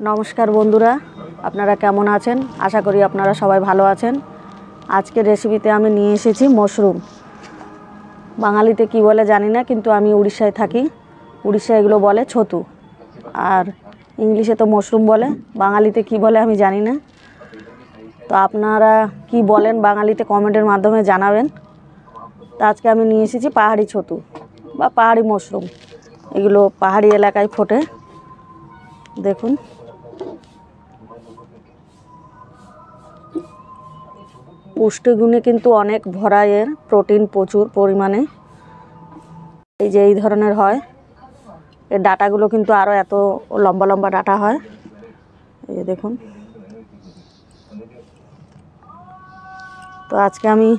নমস্কার বন্ধুরা, আপনারা কেমন আছেন? আশা করি আপনারা সবাই ভালো আছেন। আজকের রেসিপিতে আমি নিয়ে এসেছি মশরুম বাঙালিতে কি বলে জানি না, কিন্তু আমি উড়িষ্যায় থাকি। উড়িষ্যায় এগুলো বলে ছতু। আর ইংলিশে তো মশরুম বলে, বাঙালিতে কি বলে আমি জানি না। তো আপনারা কি বলেন বাঙালিতে কমেন্টের মাধ্যমে জানাবেন। তো আজকে আমি নিয়ে এসেছি পাহাড়ি ছতু বা পাহাড়ি মশরুম এগুলো পাহাড়ি এলাকায় ফোটে। দেখুন। পুষ্টিগুণে কিন্তু অনেক ভরা এর প্রোটিন প্রচুর পরিমাণে। এই যে এই ধরনের হয়। এর ডাটাগুলো কিন্তু আরও এত লম্বা লম্বা ডাটা হয়। এই যে দেখুন। তো আজকে আমি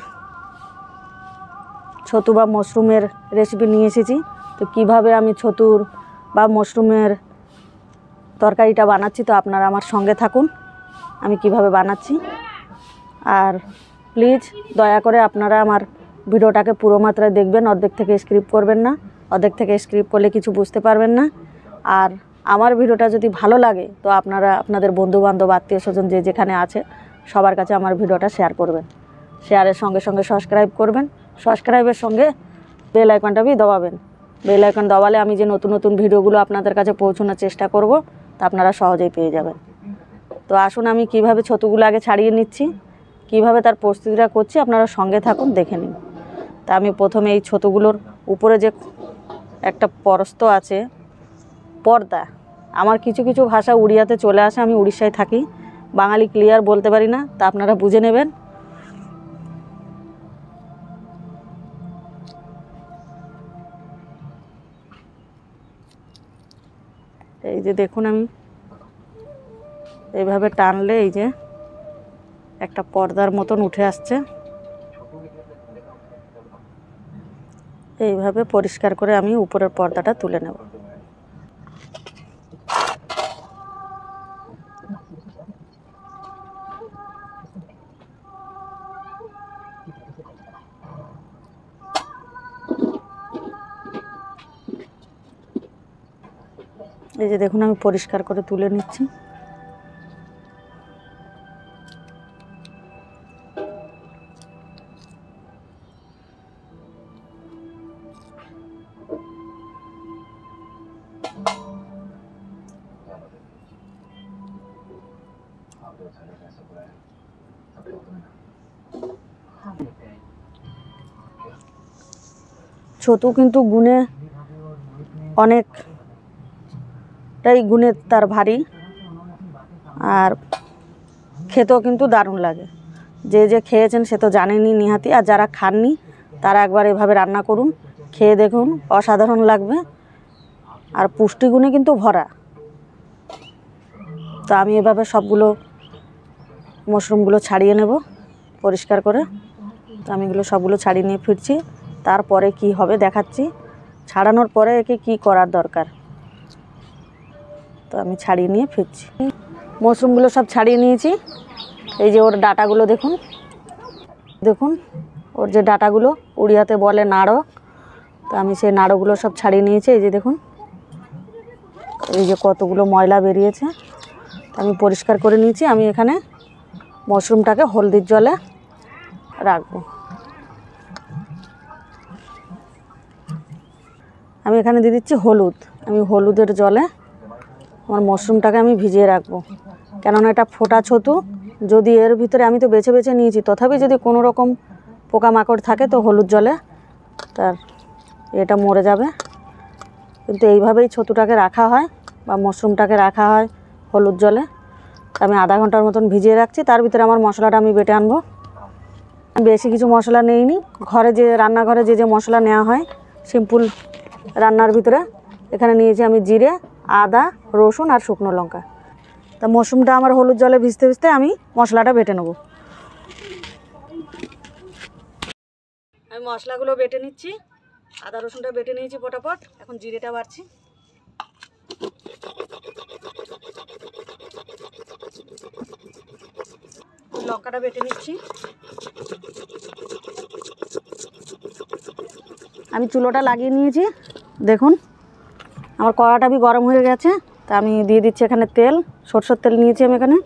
ছতু বা মশরুমের রেসিপি নিয়ে এসেছি। তো কীভাবে আমি ছতুর বা মশরুমের তরকারিটা বানাচ্ছি, তো আপনারা আমার সঙ্গে থাকুন। আমি কীভাবে বানাচ্ছি। আর প্লিজ দয়া করে আপনারা আমার ভিডিওটাকে পুরো মাত্রায় দেখবেন, অর্ধেক থেকে স্ক্রিপ্ট করবেন না, অর্ধেক থেকে স্ক্রিপ্ট করলে কিছু বুঝতে পারবেন না। আর আমার ভিডিওটা যদি ভালো লাগে, তো আপনারা, আপনাদের বন্ধুবান্ধব, আত্মীয় স্বজন যে যেখানে আছে, সবার কাছে আমার ভিডিওটা শেয়ার করবেন। শেয়ারের সঙ্গে সঙ্গে সাবস্ক্রাইব করবেন সাবস্ক্রাইবের সঙ্গে বেল আইকনটাবি দবাবেন। বেল আইকন দবালে আমি যে নতুন নতুন ভিডিওগুলো আপনাদের কাছে পৌঁছানোর চেষ্টা করব, তা আপনারা সহজেই পেয়ে যাবেন। তো আসুন আমি কীভাবে ছতুগুলো আগে ছাড়িয়ে নিচ্ছি। কীভাবে তার প্রস্তুতিটা করছি আপনারা সঙ্গে থাকুন, দেখে নিন। তা আমি প্রথমে এই ছোটোগুলোর উপরে যে একটা পরস্ত আছে, পর্দা, আমার কিছু কিছু ভাষা উড়িয়াতে চলে আসে, আমি উড়িষ্যায় থাকি। বাঙালি ক্লিয়ার বলতে পারি না, তা আপনারা বুঝে নেবেন। এই যে দেখুন আমি, এইভাবে টানলে এই যে একটা পর্দার মতন উঠে আসছে। এইভাবে পরিষ্কার করে আমি উপরের পর্দাটা তুলে নেব। এই যে দেখুন, আমি পরিষ্কার করে তুলে নিচ্ছি। ছতু কিন্তু গুণে অনেকটাই গুণে তার ভারী, আর খেতেও কিন্তু দারুণ লাগে। যে যে খেয়েছেন সে তো জানেনই নিহাতি, আর যারা খাননি, তারা একবার এভাবে রান্না করুন, খেয়ে দেখুন, অসাধারণ লাগবে, আর পুষ্টিগুণে কিন্তু ভরা। তো আমি এভাবে সবগুলো মশরুমগুলো ছাড়িয়ে নেব পরিষ্কার করে। তো আমি এগুলো সবগুলো ছাড়িয়ে নিয়ে ফিরছি। তারপরে কি হবে দেখাচ্ছি। ছাড়ানোর পরে একে কি করার দরকার। তো আমি ছাড়িয়ে নিয়ে ফিরছি। মশরুমগুলো সব ছাড়িয়ে নিয়েছি। এই যে ওর ডাটাগুলো দেখুন। দেখুন, ওর যে ডাটাগুলো উড়িয়াতে বলে নাড়ো। তো আমি সেই নাড়োগুলো সব ছাড়িয়ে নিয়েছি। এই যে দেখুন। এই যে কতগুলো ময়লা বেরিয়েছে। আমি পরিষ্কার করে নিয়েছি। আমি এখানে মশরুমটাকে হলদির জলে রাখব। আমি এখানে দিয়ে দিচ্ছি হলুদ। আমি হলুদের জলে আমার মশরুমটাকে আমি ভিজিয়ে রাখব। কেননা এটা ফোটা ছতু। যদি এর ভিতরে আমি তো বেছে বেছে নিয়েছি, তথাপি যদি কোনো রকম পোকামাকড় থাকে তো হলুদ জলে তার এটা মরে যাবে। কিন্তু এইভাবেই ছতুটাকে রাখা হয় বা মশরুমটাকে রাখা হয় হলুদ জলে। আমি আধা ঘণ্টার মতন ভিজিয়ে রাখছি। তার ভিতরে আমার মশলাটা আমি বেটে আনব। বেশি কিছু মশলা নেইনি। ঘরে যে রান্নাঘরে যে যে মশলা নেওয়া হয়, সিম্পল রান্নার ভিতরে, এখানে নিয়েছি আমি জিরে, আদা, রসুন আর শুকনো লঙ্কা। তা মশরুমটা আমার হলুদ জলে ভিজতে ভিজতে আমি মশলাটা বেটে নেব। আমি মশলাগুলো বেটে নিচ্ছি। আদা, রসুনটা বেটে নিয়েছি ফটাফট। এখন জিরেটা বাড়ছি। লঙ্কাটা বেটে নিচ্ছি। আমি চুলোটা লাগিয়ে নিয়েছি, দেখুন। আমার কড়াটা বি গরম হয়ে গেছে, তা আমি দিয়ে দিচ্ছি এখানে তেল, সরষের তেল নিয়েছি আমি এখানে।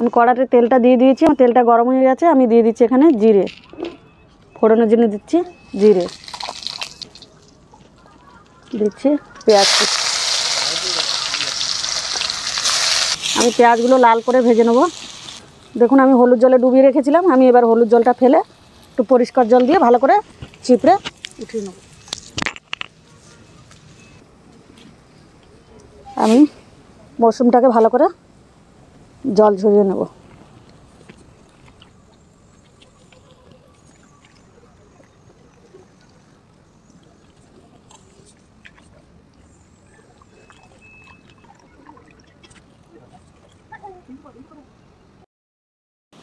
আমি কড়াতে তেলটা দিয়ে দিয়েছি, আমার তেলটা গরম হয়ে গেছে, আমি দিয়ে দিচ্ছি এখানে জিরে। ফোড়নের জন্য দিচ্ছি জিরে। দিচ্ছি পেঁয়াজ। আমি পেঁয়াজগুলো লাল করে ভেজে নেব। দেখুন, আমি হলুদ জলে ডুবিয়ে রেখেছিলাম, আমি এবার হলুদ জলটা ফেলে একটু পরিষ্কার জল দিয়ে ভালো করে চিপড়ে উঠিয়ে নেব। আমি মশরুমটাকে ভালো করে জল ঝরিয়ে নেব।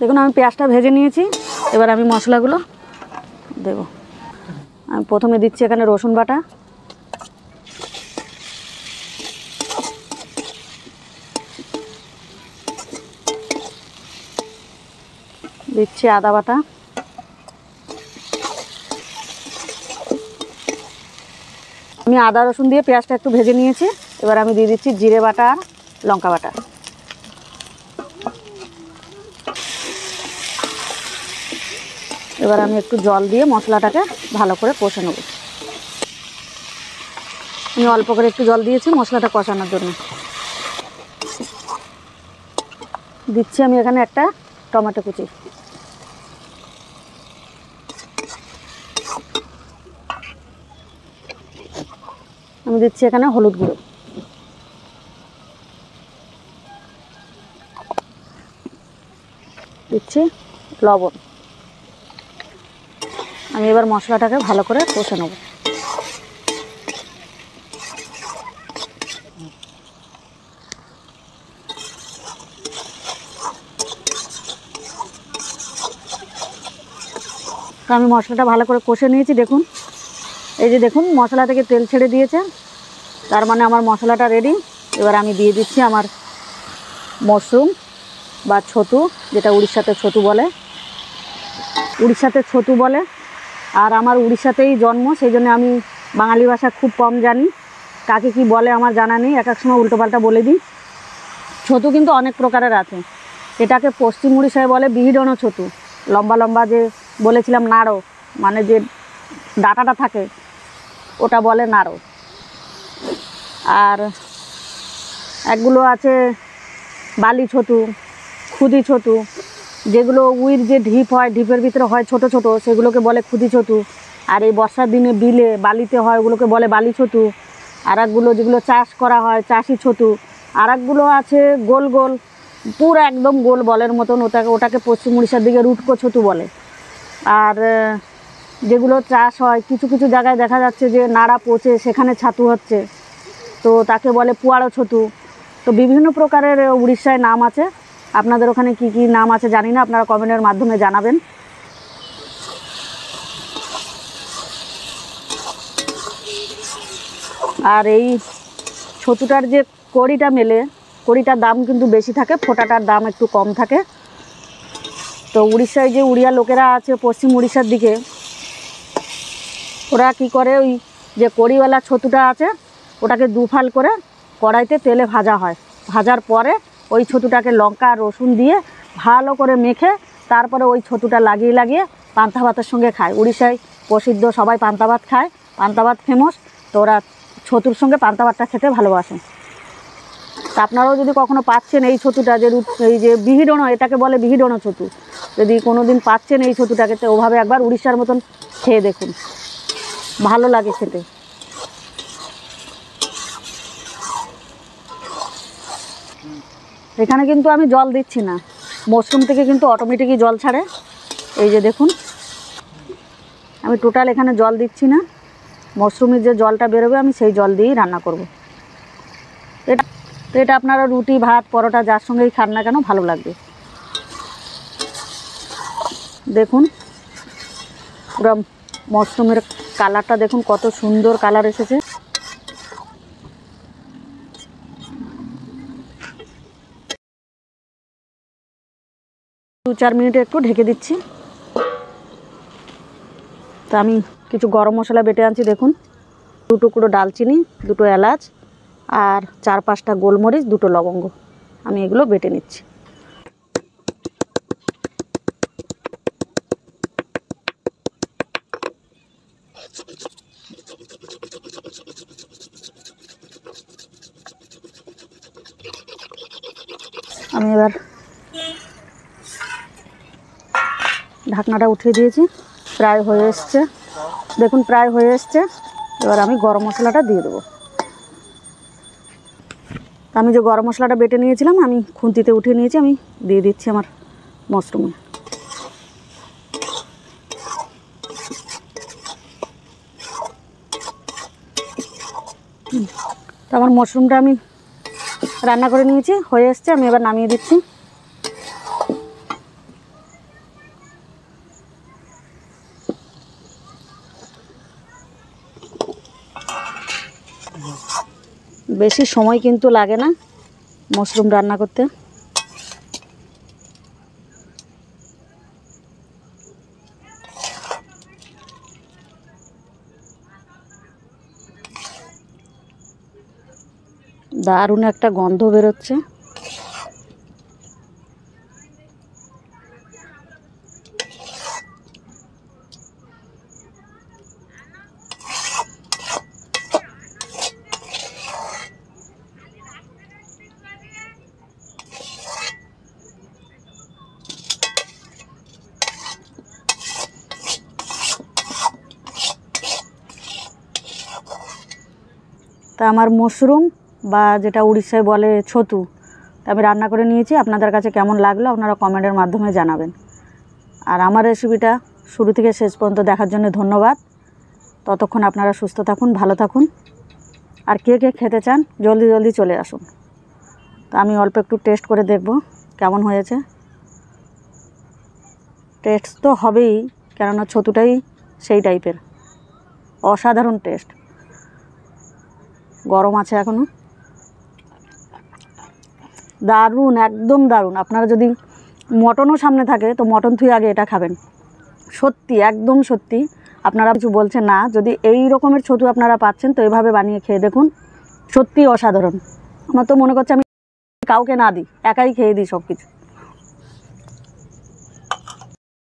দেখুন, আমি পেঁয়াজটা ভেজে নিয়েছি। এবার আমি মশলাগুলো দেব। আমি প্রথমে দিচ্ছি এখানে রসুন বাটা। দিচ্ছি আদা বাটা। আমি আদা রসুন দিয়ে পেঁয়াজটা একটু ভেজে নিয়েছি। এবার আমি দিয়ে দিচ্ছি জিরে বাটা আর লঙ্কা বাটা। এবার আমি একটু জল দিয়ে মশলাটাকে ভালো করে কষে নেব। আমি অল্প করে একটু জল দিয়েছি মশলাটা কষানোর জন্য। দিচ্ছি আমি এখানে একটা টমেটো কুচি। আমি দিচ্ছি এখানে হলুদ গুঁড়ো। দিচ্ছি লবণ। আমি এবার মশলাটাকে ভালো করে কষে নেব। আমি মশলাটা ভালো করে কষে নিয়েছি, দেখুন। এই যে দেখুন, মশলা থেকে তেল ছেড়ে দিয়েছে। তার মানে আমার মশলাটা রেডি এবার আমি দিয়ে দিচ্ছি আমার মশরুম বা ছতু যেটা উড়িষ্যাতে ছতু বলে। উড়িষ্যাতে ছতু বলে। আর আমার উড়িষ্যাতেই জন্ম, সেই জন্য আমি বাঙালি ভাষা খুব কম জানি। কাকে কি বলে আমার জানা নেই। এক এক সময় উল্টোপাল্টা বলে দিই। ছতু কিন্তু অনেক প্রকারের আছে। এটাকে পশ্চিম উড়িষ্যায় বলে বিহিডন ছতু লম্বা লম্বা যে বলেছিলাম নাড়ো মানে যে ডাটাটা থাকে ওটা বলে নাড়ো। আর একগুলো আছে বালি ছতু, খুদি ছতু, যেগুলো উইর যে ঢিপ হয়, ঢিপের ভিতরে হয় ছোট ছোট, সেগুলোকে বলে খুদি ছতু। আর এই বর্ষার দিনে বিলে বালিতে হয়, ওগুলোকে বলে বালি ছতু। আর একগুলো যেগুলো চাষ করা হয়, চাষি ছতু। আর একগুলো আছে গোল গোল, পুরো একদম গোল বলের মতন, ওটাকে ওটাকে পশ্চিম উড়িষ্যার দিকে রুটকো ছতু বলে। আর যেগুলো চাষ হয়, কিছু কিছু জায়গায় দেখা যাচ্ছে যে নাড়া পচে, সেখানে ছাতু হচ্ছে। তো তাকে বলে পুয়াড়ো ছতু। তো বিভিন্ন প্রকারের উড়িষ্যায় নাম আছে। আপনাদের ওখানে কি কি নাম আছে জানি না, আপনারা কমেন্টের মাধ্যমে জানাবেন। আর এই ছতুটার যে কড়িটা মেলে, কড়িটার দাম কিন্তু বেশি থাকে, ফোটাটার দাম একটু কম থাকে। তো উড়িষ্যায় যে উড়িয়া লোকেরা আছে, পশ্চিম উড়িষ্যার দিকে ওরা কি করে ওই যে কড়িওয়ালা ছতুটা আছে, ওটাকে দুফাল করে কড়াইতে তেলে ভাজা হয়। ভাজার পরে ওই ছতুটাকে লঙ্কা, রসুন দিয়ে ভালো করে মেখে তারপরে ওই ছতুটা লাগিয়ে লাগিয়ে পান্তা ভাতের সঙ্গে খায়। উড়িষ্যায় প্রসিদ্ধ সবাই পান্তা ভাত খায়। পান্তা ভাত ফেমাস তো ওরা ছতুর সঙ্গে পান্তা ভাতটা খেতে ভালোবাসে। তা আপনারাও যদি কখনো পাচ্ছেন এই ছতুটা, যে এই যে বিহিডনো, এটাকে বলে বিহিডনো ছতু। যদি কোনো দিন পাচ্ছেন এই ছতুটাকে, তো ওভাবে একবার উড়িষ্যার মতন খেয়ে দেখুন। ভালো লাগে খেতে। এখানে কিন্তু আমি জল দিচ্ছি না। মশরুম থেকে কিন্তু অটোমেটিকই জল ছাড়ে। এই যে দেখুন, আমি টোটাল এখানে জল দিচ্ছি না। মশরুমের যে জলটা বেরোবে, আমি সেই জল দিয়েই রান্না করব। এটা তো এটা আপনারা রুটি, ভাত, পরোটা, যার সঙ্গেই খান না কেন, ভালো লাগবে। দেখুন, পুরো মশরুমের কালারটা দেখুন, কত সুন্দর কালার এসেছে। দু চার মিনিটে একটু ঢেকে দিচ্ছি। তা আমি কিছু গরম মশলা বেটে আনছি, দেখুন। দু টুকরো ডালচিনি, দুটো এলাচ, আর চার পাঁচটা গোলমরিচ, দুটো লবঙ্গ। আমি এগুলো বেটে নিচ্ছি। আমি এবার ঢাকনাটা উঠিয়ে দিয়েছি। প্রায় হয়ে এসছে। দেখুন, প্রায় হয়ে এসছে। এবার আমি গরম মশলাটা দিয়ে দেবো। আমি যে গরম মশলাটা বেটে নিয়েছিলাম, আমি খুন্তিতে উঠিয়ে নিয়েছি, আমি দিয়ে দিচ্ছি আমার মশরুমে। তো আমার মশরুমটা আমি রান্না করে নিয়েছি, হয়ে এসছে, আমি এবার নামিয়ে দিচ্ছি। বেশি সময় কিন্তু লাগে না মশরুম রান্না করতে। দারুণ একটা গন্ধ বেরোচ্ছে। তা আমার মাশরুম বা যেটা উড়িষ্যায় বলে ছতু আমি রান্না করে নিয়েছি। আপনাদের কাছে কেমন লাগল আপনারা কমেন্টের মাধ্যমে জানাবেন। আর আমার রেসিপিটা শুরু থেকে শেষ পর্যন্ত দেখার জন্য ধন্যবাদ। ততক্ষণ আপনারা সুস্থ থাকুন, ভালো থাকুন। আর কে কে খেতে চান, জলদি জলদি চলে আসুন। তো আমি অল্প একটু টেস্ট করে দেখব কেমন হয়েছে। টেস্ট তো হবেই, কেননা ছতুটাই সেই টাইপের। অসাধারণ টেস্ট। গরম আছে এখনও দারুণ, একদম দারুণ। আপনারা যদি মটনও সামনে থাকে, তো মটন থুই আগে এটা খাবেন। সত্যি, একদম সত্যি। আপনারা কিছু বলছেন না, যদি এই রকমের ছতু আপনারা পাচ্ছেন, তো এভাবে বানিয়ে খেয়ে দেখুন। সত্যি অসাধারণ। আমার তো মনে করছে আমি কাউকে না দিই, একাই খেয়ে দিই সব কিছু